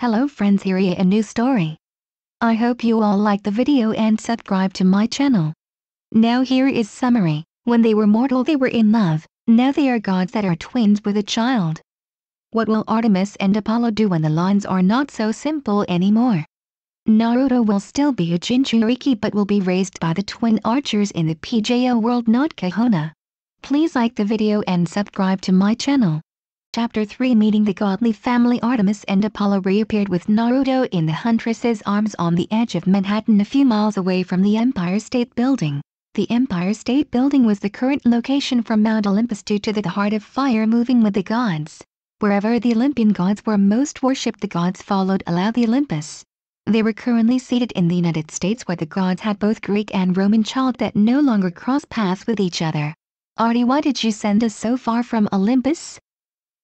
Hello friends here a new story. I hope you all like the video and subscribe to my channel. Now here is summary. When they were mortal they were in love, now they are gods that are twins with a child. What will Artemis and Apollo do when the lines are not so simple anymore? Naruto will still be a Jinchuriki but will be raised by the twin archers in the PJO world not Konoha. Please like the video and subscribe to my channel. Chapter 3 Meeting the godly family Artemis and Apollo reappeared with Naruto in the Huntress's arms on the edge of Manhattan a few miles away from the Empire State Building. The Empire State Building was the current location from Mount Olympus due to the Heart of Fire moving with the gods. Wherever the Olympian gods were most worshipped the gods followed allow the Olympus. They were currently seated in the United States where the gods had both Greek and Roman child that no longer cross paths with each other. Artie why did you send us so far from Olympus?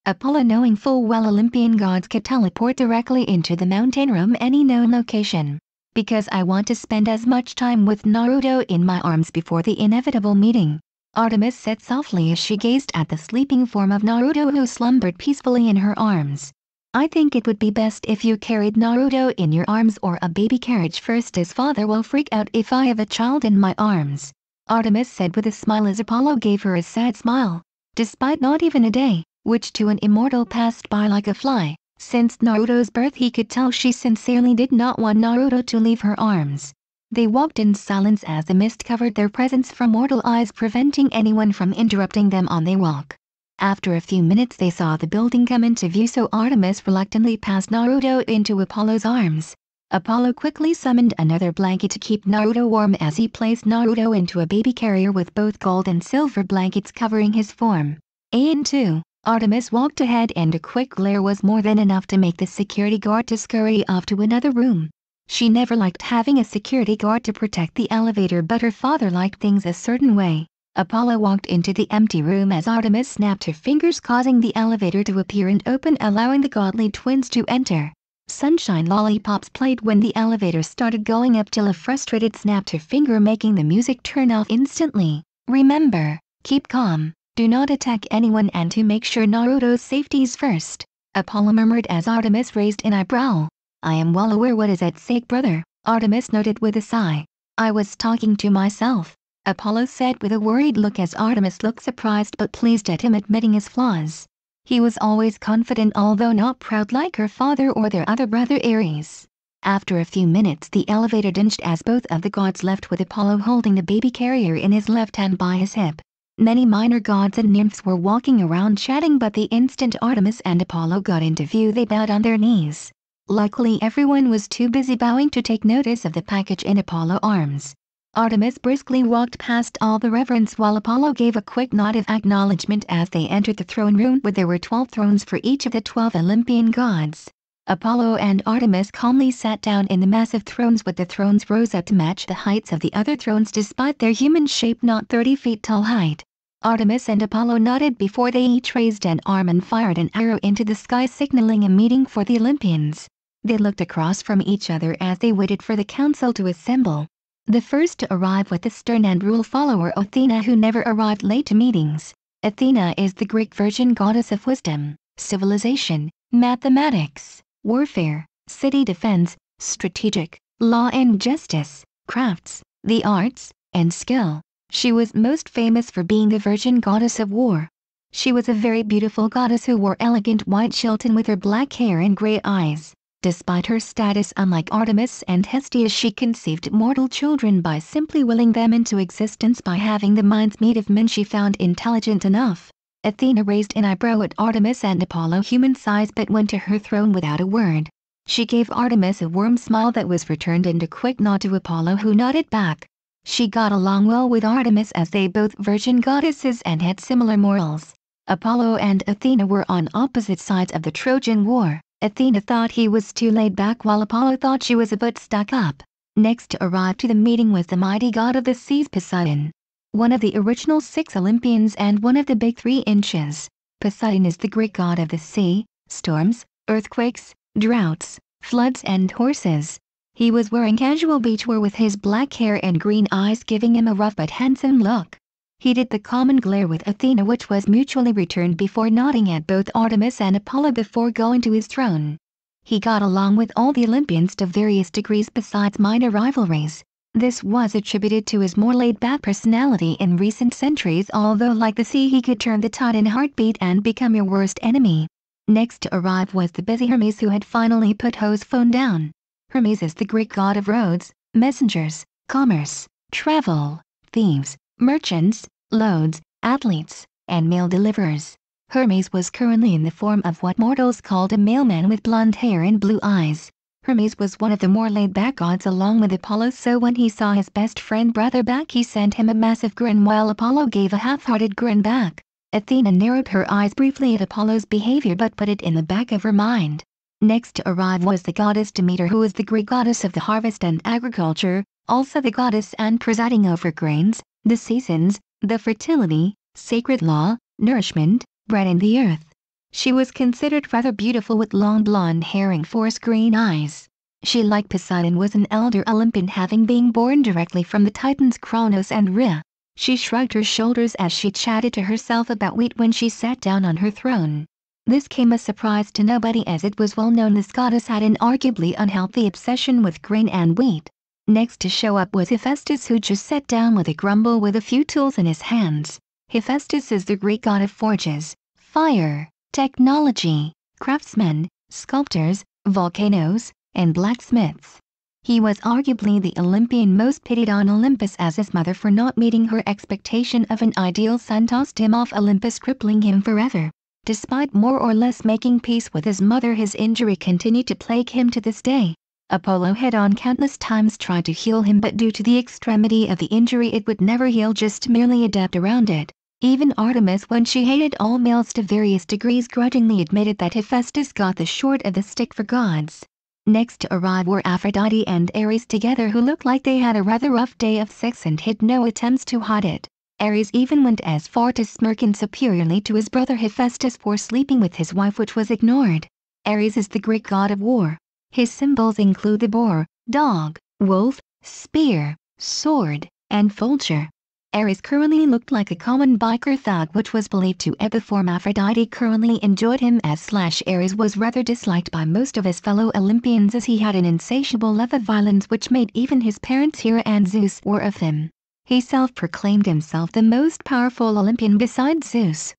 Apollo knowing full well Olympian gods could teleport directly into the mountain room any known location. Because I want to spend as much time with Naruto in my arms before the inevitable meeting. Artemis said softly as she gazed at the sleeping form of Naruto who slumbered peacefully in her arms. I think it would be best if you carried Naruto in your arms or a baby carriage first his father will freak out if I have a child in my arms. Artemis said with a smile as Apollo gave her a sad smile. Despite not even a day, which to an immortal passed by like a fly. Since Naruto's birth he could tell she sincerely did not want Naruto to leave her arms. They walked in silence as the mist covered their presence from mortal eyes preventing anyone from interrupting them on their walk. After a few minutes they saw the building come into view so Artemis reluctantly passed Naruto into Apollo's arms. Apollo quickly summoned another blanket to keep Naruto warm as he placed Naruto into a baby carrier with both gold and silver blankets covering his form. And 2. Artemis walked ahead and a quick glare was more than enough to make the security guard to scurry off to another room. She never liked having a security guard to protect the elevator but her father liked things a certain way. Apollo walked into the empty room as Artemis snapped her fingers causing the elevator to appear and open allowing the godly twins to enter. Sunshine lollipops played when the elevator started going up till a frustrated snapped her finger making the music turn off instantly. Remember, keep calm. Do not attack anyone and to make sure Naruto's safety is first. Apollo murmured as Artemis raised an eyebrow. I am well aware what is at stake brother, Artemis noted with a sigh. I was talking to myself. Apollo said with a worried look as Artemis looked surprised but pleased at him admitting his flaws. He was always confident although not proud like her father or their other brother Ares. After a few minutes the elevator dinged as both of the gods left with Apollo holding the baby carrier in his left hand by his hip. Many minor gods and nymphs were walking around chatting but the instant Artemis and Apollo got into view they bowed on their knees. Luckily everyone was too busy bowing to take notice of the package in Apollo arms. Artemis briskly walked past all the reverence while Apollo gave a quick nod of acknowledgement as they entered the throne room where there were 12 thrones for each of the 12 Olympian gods. Apollo and Artemis calmly sat down in the massive thrones with the thrones rose up to match the heights of the other thrones despite their human shape not 30 feet tall height. Artemis and Apollo nodded before they each raised an arm and fired an arrow into the sky signaling a meeting for the Olympians. They looked across from each other as they waited for the council to assemble. The first to arrive was the stern and rule follower Athena who never arrived late to meetings. Athena is the Greek virgin goddess of wisdom, civilization, mathematics, warfare, city defense, strategic, law and justice, crafts, the arts, and skill. She was most famous for being the virgin goddess of war. She was a very beautiful goddess who wore elegant white chiton with her black hair and gray eyes. Despite her status unlike Artemis and Hestia she conceived mortal children by simply willing them into existence by having the minds made of men she found intelligent enough. Athena raised an eyebrow at Artemis and Apollo human size but went to her throne without a word. She gave Artemis a warm smile that was returned and a quick nod to Apollo who nodded back. She got along well with Artemis as they both virgin goddesses and had similar morals. Apollo and Athena were on opposite sides of the Trojan War. Athena thought he was too laid back while Apollo thought she was a bit stuck up. Next to arrive to the meeting was the mighty god of the seas Poseidon one of the original six Olympians and one of the big three inches. Poseidon is the Greek god of the sea, storms, earthquakes, droughts, floods and horses. He was wearing casual beachwear with his black hair and green eyes giving him a rough but handsome look. He did the common glare with Athena which was mutually returned before nodding at both Artemis and Apollo before going to his throne. He got along with all the Olympians to various degrees besides minor rivalries. This was attributed to his more laid-back personality in recent centuries although like the sea he could turn the tide in heartbeat and become your worst enemy. Next to arrive was the busy Hermes who had finally put Ho's phone down. Hermes is the Greek god of roads, messengers, commerce, travel, thieves, merchants, loads, athletes, and mail deliverers. Hermes was currently in the form of what mortals called a mailman with blonde hair and blue eyes. Hermes was one of the more laid-back gods along with Apollo so when he saw his best friend brother back he sent him a massive grin while Apollo gave a half-hearted grin back. Athena narrowed her eyes briefly at Apollo's behavior but put it in the back of her mind. Next to arrive was the goddess Demeter who is the Greek goddess of the harvest and agriculture, also the goddess and presiding over grains, the seasons, the fertility, sacred law, nourishment, bread and the earth. She was considered rather beautiful with long blonde hair and forest green eyes. She like Poseidon was an elder Olympian having been born directly from the titans Kronos and Rhea. She shrugged her shoulders as she chatted to herself about wheat when she sat down on her throne. This came as surprise to nobody as it was well known this goddess had an arguably unhealthy obsession with grain and wheat. Next to show up was Hephaestus who just sat down with a grumble with a few tools in his hands. Hephaestus is the Greek god of forges, fire, technology, craftsmen, sculptors, volcanoes, and blacksmiths. He was arguably the Olympian most pitied on Olympus as his mother for not meeting her expectation of an ideal son tossed him off Olympus crippling him forever. Despite more or less making peace with his mother his injury continued to plague him to this day. Apollo had on countless times tried to heal him but due to the extremity of the injury it would never heal just merely adapt around it. Even Artemis when she hated all males to various degrees grudgingly admitted that Hephaestus got the short of the stick for gods. Next to arrive were Aphrodite and Ares together who looked like they had a rather rough day of sex and hid no attempts to hide it. Ares even went as far to smirk superiorly to his brother Hephaestus for sleeping with his wife which was ignored. Ares is the Greek god of war. His symbols include the boar, dog, wolf, spear, sword, and vulture. Ares currently looked like a common biker thug which was believed to epiform Aphrodite currently enjoyed him as slash Ares was rather disliked by most of his fellow Olympians as he had an insatiable love of violence which made even his parents Hera and Zeus war of him. He self-proclaimed himself the most powerful Olympian besides Zeus.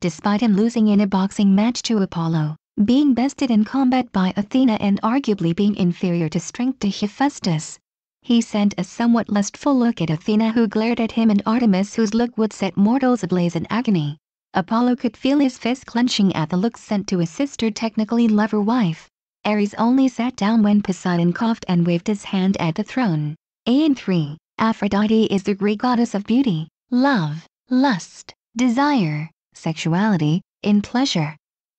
Despite him losing in a boxing match to Apollo, being bested in combat by Athena and arguably being inferior to strength to Hephaestus, he sent a somewhat lustful look at Athena who glared at him and Artemis whose look would set mortals ablaze in agony. Apollo could feel his fist clenching at the look sent to his sister technically lover wife. Ares only sat down when Poseidon coughed and waved his hand at the throne. And 3. Aphrodite is the Greek goddess of beauty, love, lust, desire, sexuality, and pleasure.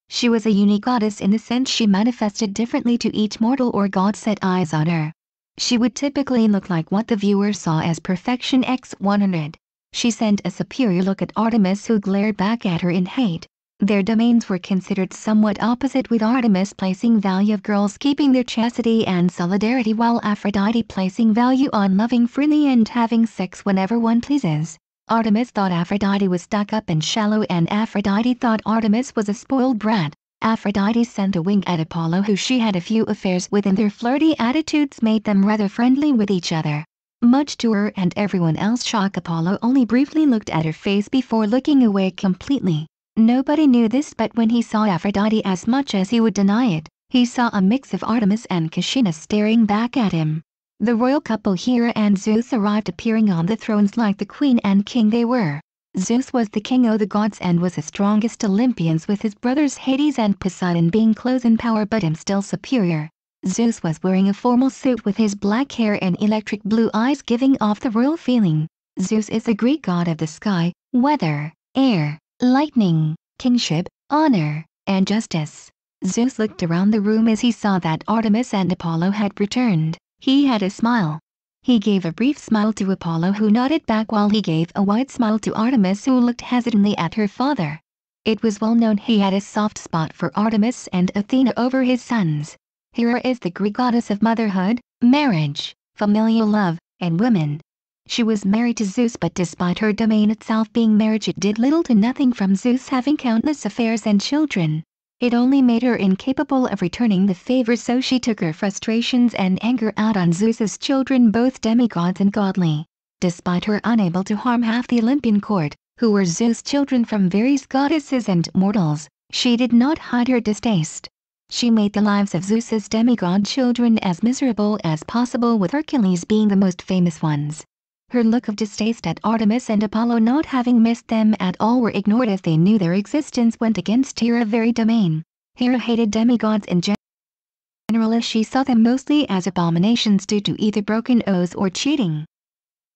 She was a unique goddess in the sense she manifested differently to each mortal or god set eyes on her. She would typically look like what the viewer saw as Perfection X100. She sent a superior look at Artemis who glared back at her in hate. Their domains were considered somewhat opposite with Artemis placing value of girls keeping their chastity and solidarity while Aphrodite placing value on loving freely and having sex whenever one pleases. Artemis thought Aphrodite was stuck up and shallow and Aphrodite thought Artemis was a spoiled brat. Aphrodite sent a wink at Apollo who she had a few affairs with and their flirty attitudes made them rather friendly with each other. Much to her and everyone else shock Apollo only briefly looked at her face before looking away completely. Nobody knew this but when he saw Aphrodite as much as he would deny it, he saw a mix of Artemis and Kushina staring back at him. The royal couple Hera and Zeus arrived appearing on the thrones like the queen and king they were. Zeus was the king of the gods and was the strongest Olympians with his brothers Hades and Poseidon being close in power but him still superior. Zeus was wearing a formal suit with his black hair and electric blue eyes giving off the royal feeling. Zeus is the Greek god of the sky, weather, air, lightning, kingship, honor, and justice. Zeus looked around the room as he saw that Artemis and Apollo had returned. He had a smile. He gave a brief smile to Apollo who nodded back while he gave a wide smile to Artemis who looked hesitantly at her father. It was well known he had a soft spot for Artemis and Athena over his sons. Hera is the Greek goddess of motherhood, marriage, familial love, and women. She was married to Zeus but despite her domain itself being marriage it did little to nothing from Zeus having countless affairs and children. It only made her incapable of returning the favor so she took her frustrations and anger out on Zeus's children both demigods and godly. Despite her unable to harm half the Olympian court, who were Zeus' children from various goddesses and mortals, she did not hide her distaste. She made the lives of Zeus's demigod children as miserable as possible with Hercules being the most famous ones. Her look of distaste at Artemis and Apollo not having missed them at all were ignored as they knew their existence went against Hera very domain. Hera hated demigods in general as she saw them mostly as abominations due to either broken oaths or cheating.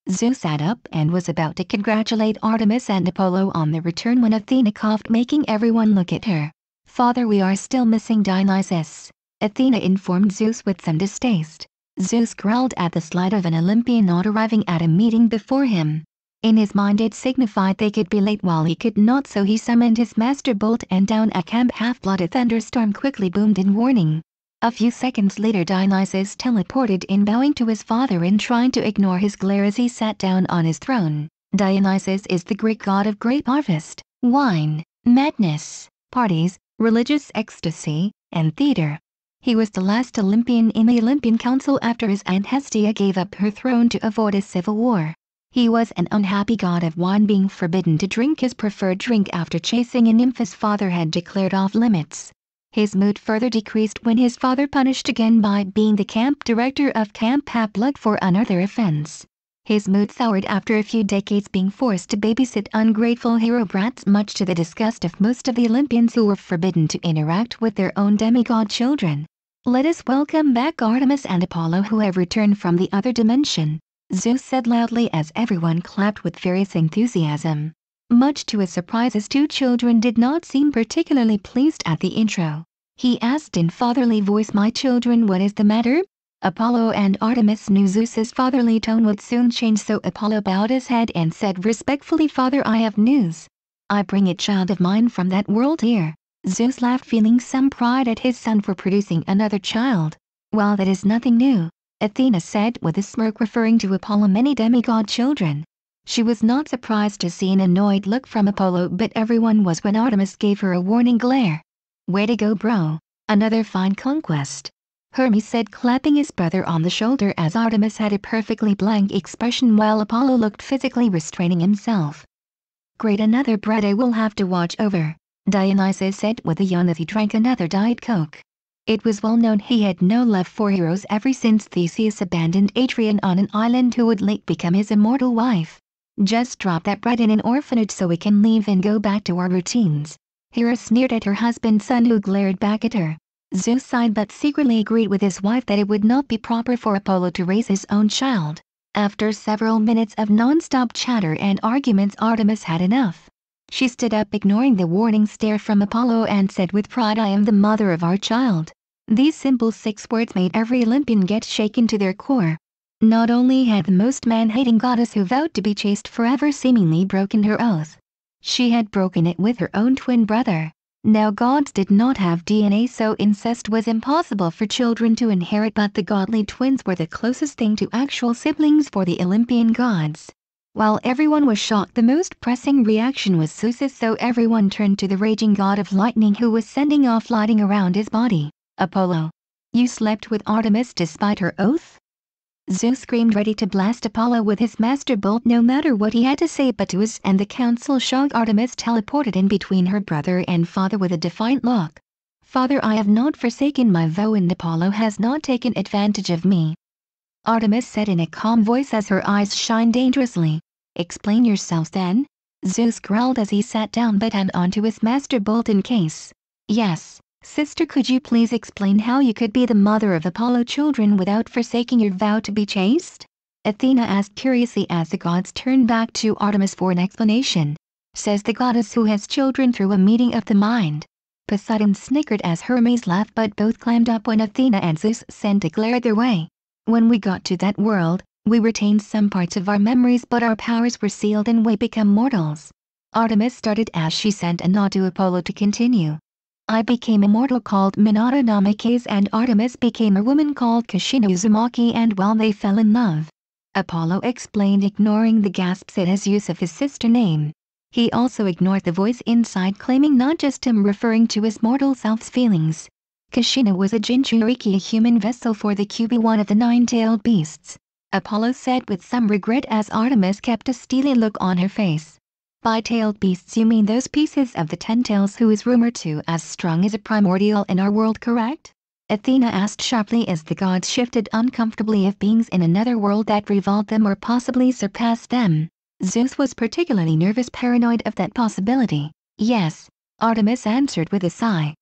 Zeus sat up and was about to congratulate Artemis and Apollo on their return when Athena coughed making everyone look at her. Father we are still missing Dionysus. Athena informed Zeus with some distaste. Zeus growled at the slight of an Olympian not arriving at a meeting before him. In his mind it signified they could be late while he could not so he summoned his master bolt and down a camp half-blood a thunderstorm quickly boomed in warning. A few seconds later Dionysus teleported in bowing to his father and trying to ignore his glare as he sat down on his throne. Dionysus is the Greek god of grape harvest, wine, madness, parties, religious ecstasy, and theater. He was the last Olympian in the Olympian Council after his aunt Hestia gave up her throne to avoid a civil war. He was an unhappy god of wine being forbidden to drink his preferred drink after chasing a nymph his father had declared off limits. His mood further decreased when his father punished again by being the camp director of Camp Half-Blood for another offense. His mood soured after a few decades being forced to babysit ungrateful hero brats much to the disgust of most of the Olympians who were forbidden to interact with their own demigod children. Let us welcome back Artemis and Apollo who have returned from the other dimension, Zeus said loudly as everyone clapped with various enthusiasm. Much to his surprise his two children did not seem particularly pleased at the intro. He asked in fatherly voice my children what is the matter? Apollo and Artemis knew Zeus's fatherly tone would soon change so Apollo bowed his head and said respectfully Father I have news. I bring a child of mine from that world here. Zeus laughed feeling some pride at his son for producing another child. Well that is nothing new, Athena said with a smirk referring to Apollo many demigod children. She was not surprised to see an annoyed look from Apollo but everyone was when Artemis gave her a warning glare. Way to go bro, another fine conquest. Hermes said clapping his brother on the shoulder as Artemis had a perfectly blank expression while Apollo looked physically restraining himself. Great another brat I will have to watch over. Dionysus said with a yawn as he drank another Diet Coke. It was well known he had no love for heroes ever since Theseus abandoned Atrion on an island who would late become his immortal wife. Just drop that bread in an orphanage so we can leave and go back to our routines. Hera sneered at her husband's son who glared back at her. Zeus sighed but secretly agreed with his wife that it would not be proper for Apollo to raise his own child. After several minutes of non-stop chatter and arguments Artemis had enough. She stood up ignoring the warning stare from Apollo and said with pride I am the mother of our child. These simple six words made every Olympian get shaken to their core. Not only had the most man-hating goddess who vowed to be chaste forever seemingly broken her oath, she had broken it with her own twin brother. Now gods did not have DNA so incest was impossible for children to inherit but the godly twins were the closest thing to actual siblings for the Olympian gods. While everyone was shocked the most pressing reaction was Zeus's so everyone turned to the raging god of lightning who was sending off lighting around his body. Apollo. You slept with Artemis despite her oath? Zeus screamed ready to blast Apollo with his master bolt no matter what he had to say but to his and the council shocked Artemis teleported in between her brother and father with a defiant look. Father I have not forsaken my vow and Apollo has not taken advantage of me. Artemis said in a calm voice as her eyes shined dangerously. Explain yourselves then. Zeus growled as he sat down but held onto his master bolt in case. Yes, sister could you please explain how you could be the mother of Apollo children without forsaking your vow to be chaste? Athena asked curiously as the gods turned back to Artemis for an explanation. Says the goddess who has children through a meeting of the mind. Poseidon snickered as Hermes laughed but both climbed up when Athena and Zeus sent a glare their way. When we got to that world, we retained some parts of our memories but our powers were sealed and we become mortals. Artemis started as she sent a nod to Apollo to continue. I became a mortal called Minato Namikaze and Artemis became a woman called Kushina Uzumaki and well they fell in love. Apollo explained ignoring the gasps at his use of his sister name. He also ignored the voice inside claiming not just him referring to his mortal self's feelings. Kushina was a Jinchuriki a human vessel for the Kyuubi one of the nine-tailed beasts. Apollo said with some regret as Artemis kept a steely look on her face. By tailed beasts you mean those pieces of the ten tails who is rumored to as strong as a primordial in our world correct? Athena asked sharply as the gods shifted uncomfortably if beings in another world that revolved them or possibly surpassed them. Zeus was particularly nervous paranoid of that possibility. Yes, Artemis answered with a sigh.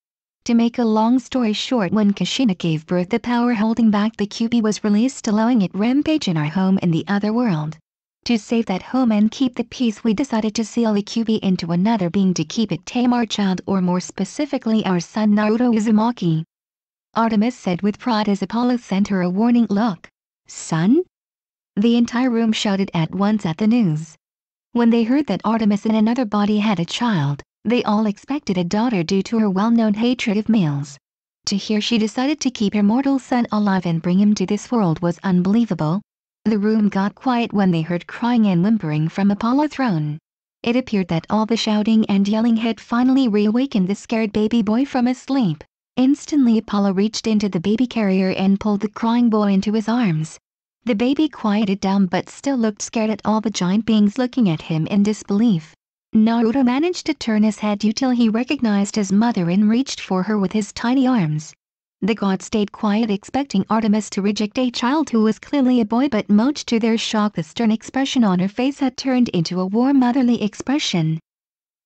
To make a long story short when Kushina gave birth the power holding back the Kyuubi was released allowing it rampage in our home in the other world. To save that home and keep the peace we decided to seal the Kyuubi into another being to keep it tame our child or more specifically our son Naruto Uzumaki. Artemis said with pride as Apollo sent her a warning look. Son? The entire room shouted at once at the news. When they heard that Artemis in another body had a child, they all expected a daughter due to her well-known hatred of males. To hear she decided to keep her mortal son alive and bring him to this world was unbelievable. The room got quiet when they heard crying and whimpering from Apollo throne. It appeared that all the shouting and yelling had finally reawakened the scared baby boy from his sleep. Instantly Apollo reached into the baby carrier and pulled the crying boy into his arms. The baby quieted down but still looked scared at all the giant beings looking at him in disbelief. Naruto managed to turn his head until he recognized his mother and reached for her with his tiny arms. The god stayed quiet expecting Artemis to reject a child who was clearly a boy but much to their shock the stern expression on her face had turned into a warm motherly expression.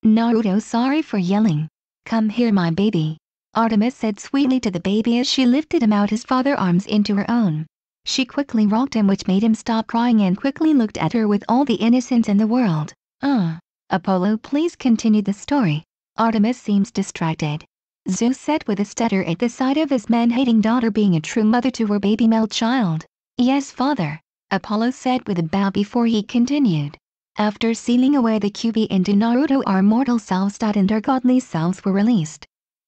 Naruto sorry for yelling. Come here my baby. Artemis said sweetly to the baby as she lifted him out his father arms into her own. She quickly rocked him which made him stop crying and quickly looked at her with all the innocence in the world. Uh, Apollo please continue the story. Artemis seems distracted. Zeus said with a stutter at the sight of his man-hating daughter being a true mother to her baby male child. Yes father, Apollo said with a bow before he continued. After sealing away the Kyuubi into Naruto our mortal selves and our godly selves were released.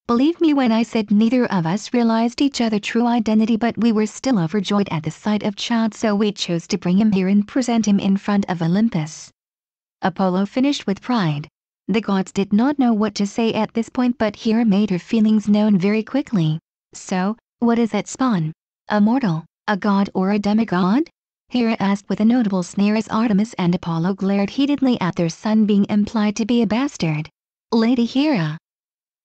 Believe me when I said neither of us realized each other true identity but we were still overjoyed at the sight of child so we chose to bring him here and present him in front of Olympus. Apollo finished with pride. The gods did not know what to say at this point but Hera made her feelings known very quickly. So, what is that spawn? A mortal, a god or a demigod? Hera asked with a notable sneer as Artemis and Apollo glared heatedly at their son being implied to be a bastard. Lady Hera,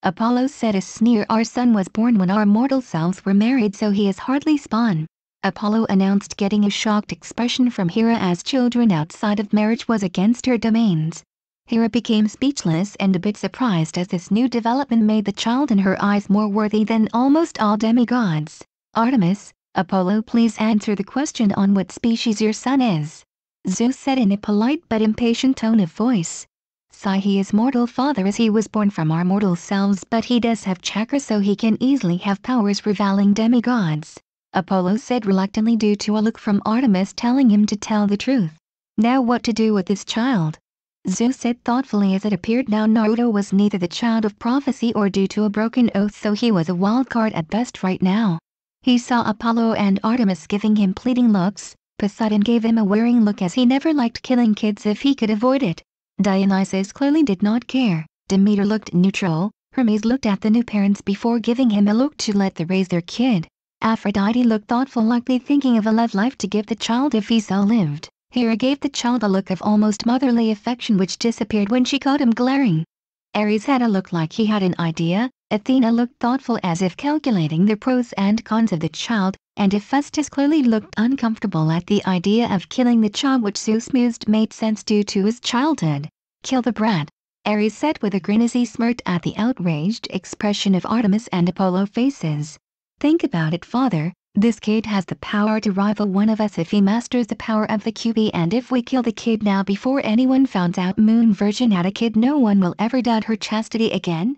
Apollo said a sneer our son was born when our mortal selves were married so he is hardly spawn. Apollo announced getting a shocked expression from Hera as children outside of marriage was against her domains. Hera became speechless and a bit surprised as this new development made the child in her eyes more worthy than almost all demigods. Artemis, Apollo please answer the question on what species your son is. Zeus said in a polite but impatient tone of voice. Sigh he is mortal father as he was born from our mortal selves but he does have chakra so he can easily have powers rivaling demigods. Apollo said reluctantly due to a look from Artemis telling him to tell the truth. Now what to do with this child? Zeus said thoughtfully as it appeared now Naruto was neither the child of prophecy or due to a broken oath so he was a wild card at best right now. He saw Apollo and Artemis giving him pleading looks, Poseidon gave him a wearing look as he never liked killing kids if he could avoid it. Dionysus clearly did not care. Demeter looked neutral. Hermes looked at the new parents before giving him a look to let them raise their kid. Aphrodite looked thoughtful likely thinking of a love life to give the child if he so lived. Hera gave the child a look of almost motherly affection which disappeared when she caught him glaring. Ares had a look like he had an idea, Athena looked thoughtful as if calculating the pros and cons of the child, and Hephaestus clearly looked uncomfortable at the idea of killing the child which Zeus mused made sense due to his childhood. Kill the brat. Ares said with a grin as he smirked at the outraged expression of Artemis and Apollo faces. Think about it father, this kid has the power to rival one of us if he masters the power of the Kyuubi and if we kill the kid now before anyone finds out Moon Virgin had a kid no one will ever doubt her chastity again?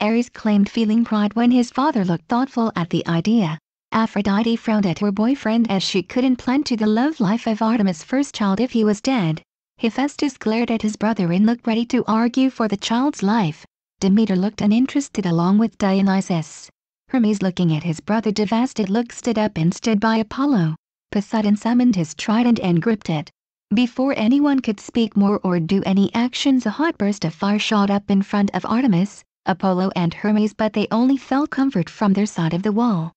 Ares claimed feeling pride when his father looked thoughtful at the idea. Aphrodite frowned at her boyfriend as she couldn't plan to the love life of Artemis' first child if he was dead. Hephaestus glared at his brother and looked ready to argue for the child's life. Demeter looked uninterested along with Dionysus. Hermes looking at his brother devastated looked stood up and stood by Apollo. Poseidon summoned his trident and gripped it. Before anyone could speak more or do any actions a hot burst of fire shot up in front of Artemis, Apollo and Hermes but they only felt comfort from their side of the wall.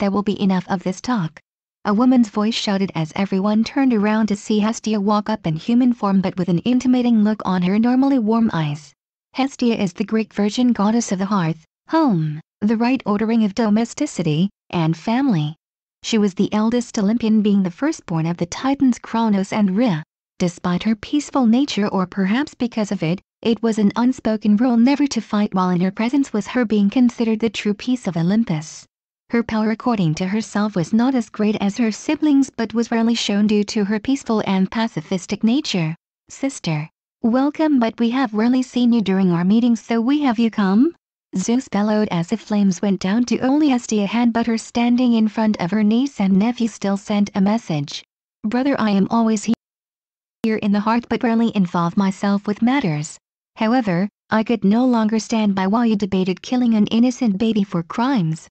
There will be enough of this talk. A woman's voice shouted as everyone turned around to see Hestia walk up in human form but with an intimating look on her normally warm eyes. Hestia is the Greek virgin goddess of the hearth, home, the right ordering of domesticity, and family. She was the eldest Olympian being the firstborn of the Titans Kronos and Rhea. Despite her peaceful nature or perhaps because of it, it was an unspoken rule never to fight while in her presence was her being considered the true peace of Olympus. Her power according to herself was not as great as her siblings but was rarely shown due to her peaceful and pacifistic nature. Sister, welcome but we have rarely seen you during our meetings so we have you come? Zeus bellowed as if flames went down to only Hestia had but her standing in front of her niece and nephew still sent a message. Brother I am always here in the heart but rarely involve myself with matters. However, I could no longer stand by while you debated killing an innocent baby for crimes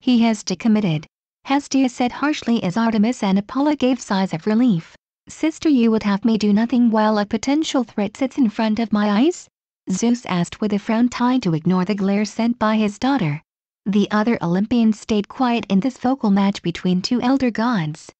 he has decommitted. Hestia said harshly as Artemis and Apollo gave sighs of relief. Sister you would have me do nothing while a potential threat sits in front of my eyes? Zeus asked with a frown tied to ignore the glare sent by his daughter. The other Olympians stayed quiet in this vocal match between two elder gods.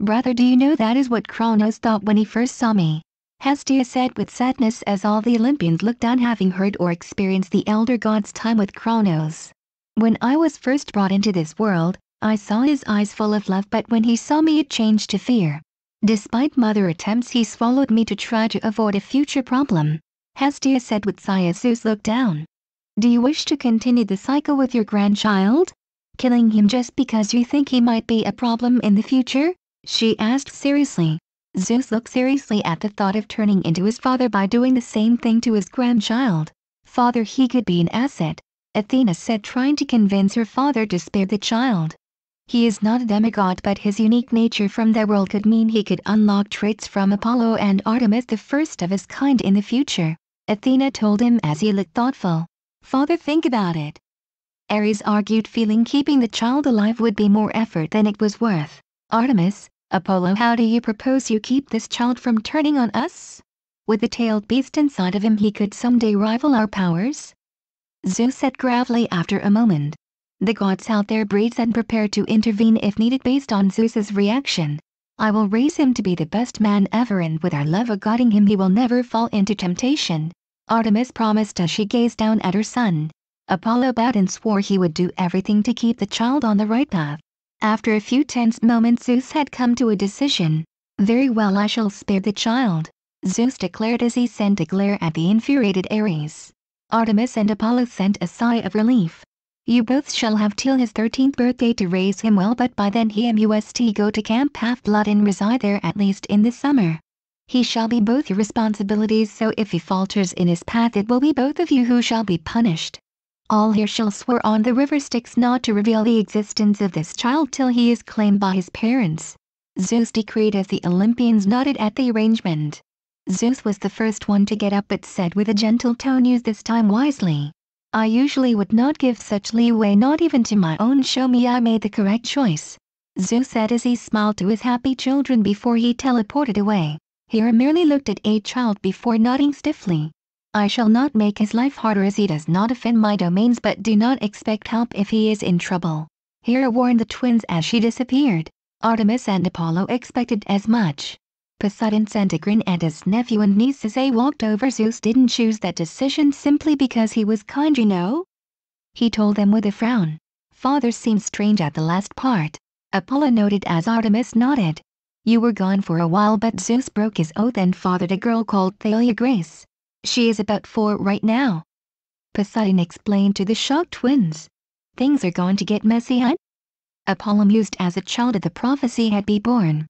Brother do you know that is what Kronos thought when he first saw me? Hestia said with sadness as all the Olympians looked on having heard or experienced the elder god's time with Kronos. When I was first brought into this world, I saw his eyes full of love but when he saw me it changed to fear. Despite mother attempts he swallowed me to try to avoid a future problem. Hestia said with Zeus looked down. Do you wish to continue the cycle with your grandchild? Killing him just because you think he might be a problem in the future? She asked seriously. Zeus looked seriously at the thought of turning into his father by doing the same thing to his grandchild. Father he could be an asset, Athena said trying to convince her father to spare the child. He is not a demigod but his unique nature from their world could mean he could unlock traits from Apollo and Artemis the first of his kind in the future. Athena told him as he looked thoughtful. Father think about it. Ares argued feeling keeping the child alive would be more effort than it was worth. Artemis, Apollo how do you propose you keep this child from turning on us? With the tailed beast inside of him he could someday rival our powers? Zeus said gravely after a moment. The gods held their breeds and prepared to intervene if needed based on Zeus's reaction. I will raise him to be the best man ever and with our love guiding him he will never fall into temptation. Artemis promised as she gazed down at her son. Apollo bowed and swore he would do everything to keep the child on the right path. After a few tense moments Zeus had come to a decision. Very well I shall spare the child. Zeus declared as he sent a glare at the infuriated Ares. Artemis and Apollo sent a sigh of relief. You both shall have till his 13th birthday to raise him well but by then he must go to Camp Half-Blood and reside there at least in the summer. He shall be both your responsibilities so if he falters in his path it will be both of you who shall be punished. All here shall swear on the river Styx not to reveal the existence of this child till he is claimed by his parents. Zeus decreed as the Olympians nodded at the arrangement. Zeus was the first one to get up but said with a gentle tone use this time wisely. I usually would not give such leeway not even to my own show me I made the correct choice. Zeus said as he smiled to his happy children before he teleported away. Hera merely looked at a child before nodding stiffly. I shall not make his life harder as he does not offend my domains but do not expect help if he is in trouble. Hera warned the twins as she disappeared. Artemis and Apollo expected as much. Poseidon sent a grin at his nephew and niece as they walked over Zeus didn't choose that decision simply because he was kind you know? He told them with a frown. Father seemed strange at the last part. Apollo noted as Artemis nodded. You were gone for a while but Zeus broke his oath and fathered a girl called Thalia Grace. She is about four right now. Poseidon explained to the shocked twins. Things are going to get messy huh? Apollo mused as a child of the prophecy had been born.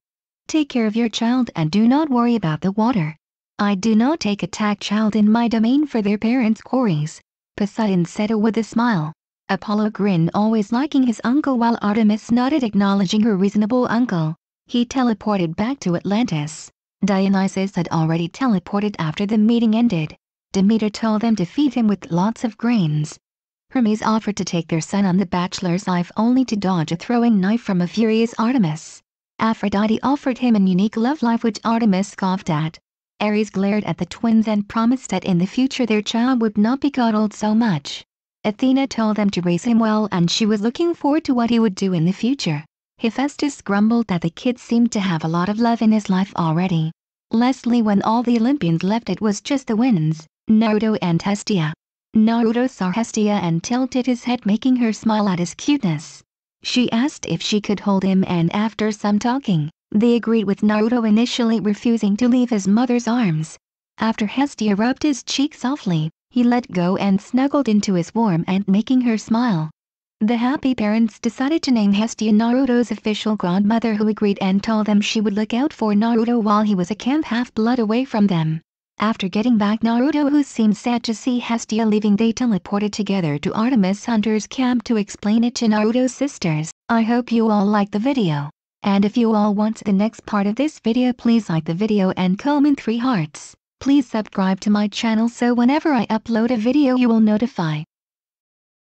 Take care of your child and do not worry about the water. I do not take a tag child in my domain for their parents' quarries. Poseidon said it with a smile. Apollo grinned always liking his uncle while Artemis nodded acknowledging her reasonable uncle. He teleported back to Atlantis. Dionysus had already teleported after the meeting ended. Demeter told them to feed him with lots of grains. Hermes offered to take their son on the bachelor's life only to dodge a throwing knife from a furious Artemis. Aphrodite offered him a unique love life which Artemis scoffed at. Ares glared at the twins and promised that in the future their child would not be coddled so much. Athena told them to raise him well and she was looking forward to what he would do in the future. Hephaestus grumbled that the kid seemed to have a lot of love in his life already. Lastly when all the Olympians left it was just the winds, Naruto and Hestia. Naruto saw Hestia and tilted his head making her smile at his cuteness. She asked if she could hold him and after some talking, they agreed with Naruto initially refusing to leave his mother's arms. After Hestia rubbed his cheek softly, he let go and snuggled into his warm and making her smile. The happy parents decided to name Hestia Naruto's official grandmother who agreed and told them she would look out for Naruto while he was a camp half-blood away from them. After getting back Naruto who seemed sad to see Hestia leaving they teleported together to Artemis Hunter's camp to explain it to Naruto's sisters. I hope you all liked the video. And if you all want the next part of this video please like the video and comment 3 hearts. Please subscribe to my channel so whenever I upload a video you will notify.